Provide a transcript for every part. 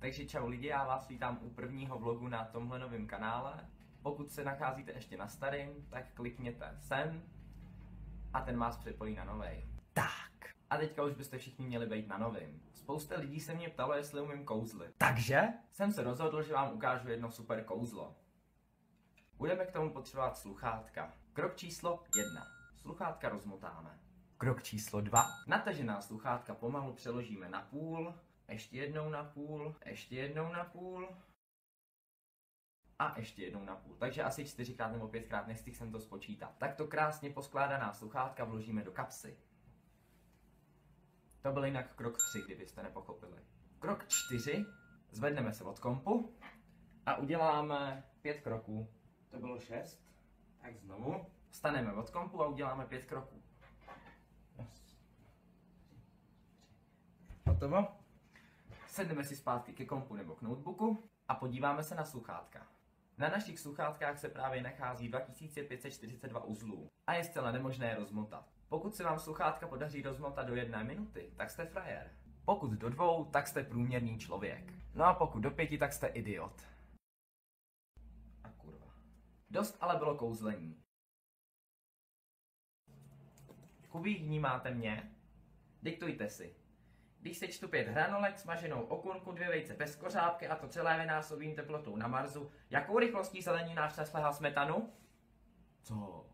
Takže čau lidi, já vás vítám u prvního vlogu na tomhle novém kanále. Pokud se nacházíte ještě na starém, tak klikněte sem a ten vás připojí na novej. Tak. A teďka už byste všichni měli být na novým. Spousta lidí se mě ptalo, jestli umím kouzly. Takže jsem se rozhodl, že vám ukážu jedno super kouzlo. Budeme k tomu potřebovat sluchátka. Krok číslo jedna. Sluchátka rozmotáme. Krok číslo dva. Natažená sluchátka pomalu přeložíme na půl, ještě jednou na půl, ještě jednou na půl a ještě jednou na půl. Takže asi čtyřikrát nebo pětkrát, nestihl jsem to spočítat. Takto krásně poskládaná sluchátka vložíme do kapsy. To byl jinak krok 3, kdybyste nepochopili. Krok 4. Zvedneme se od kompu a uděláme pět kroků. To bylo 6. Tak znovu. Staneme od kompu a uděláme pět kroků. Hotovo? Sedneme si zpátky ke kompu nebo k notebooku a podíváme se na sluchátka. Na našich sluchátkách se právě nachází 2542 uzlů a je zcela nemožné je rozmotat. Pokud se vám sluchátka podaří rozmotat do jedné minuty, tak jste frajer. Pokud do dvou, tak jste průměrný člověk. No a pokud do pěti, tak jste idiot. A kurva. Dost ale bylo kouzlení. Kubík vnímáte mě? Diktujte si. Když sečtu pět hranolek, smaženou okurku, dvě vejce bez kořápky a to celé vynásobím teplotou na Marsu, jakou rychlostí náš přeslehal smetanu? Co?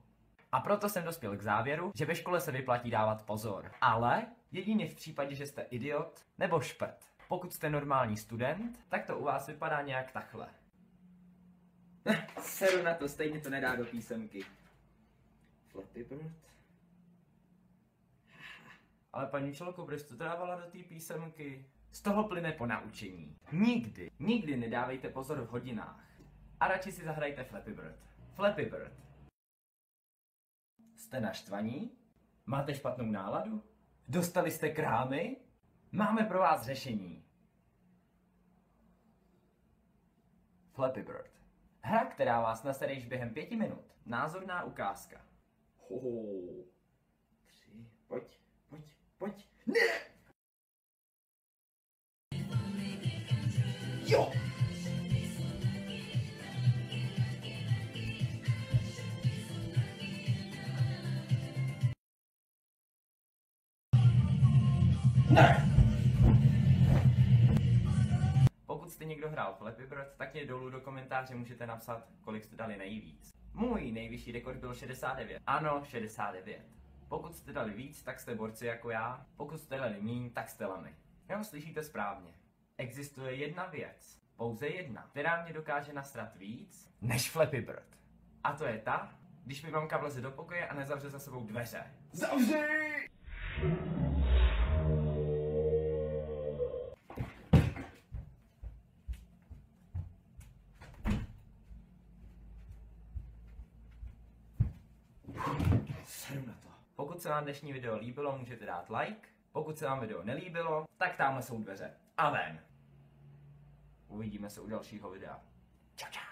A proto jsem dospěl k závěru, že ve škole se vyplatí dávat pozor. Ale jedině v případě, že jste idiot nebo špet. Pokud jste normální student, tak to u vás vypadá nějak takhle. Seru na to, stejně to nedá do písemky. Flappy Bird. Ale paní Čelko, proč to dávala do té písemky? Z toho plyne po naučení. Nikdy, nikdy nedávejte pozor v hodinách. A radši si zahrajte Flappy Bird. Flappy Bird. Jste naštvaní? Máte špatnou náladu? Dostali jste krámy? Máme pro vás řešení. Flappy Bird. Hra, která vás nasede již během pěti minut. Názorná ukázka. Ho, tři, pojď, pojď. Ne! Jo! Ne! Pokud jste někdo hrál Flappy Bird, tak mě dolů do komentáře můžete napsat, kolik jste dali nejvíc. Můj nejvyšší rekord byl 69. Ano, 69. Pokud jste dali víc, tak jste borci jako já. Pokud jste dali míň, tak jste lamy. Jo, slyšíte správně. Existuje jedna věc, pouze jedna, která mě dokáže nasrat víc než Flappy Bird. A to je ta, když mi mamka vleze do pokoje a nezavře za sebou dveře. Zavři! Seru na to. Pokud se vám dnešní video líbilo, můžete dát like. Pokud se vám video nelíbilo, tak tamhle jsou dveře. A ven. Uvidíme se u dalšího videa. Čau, čau.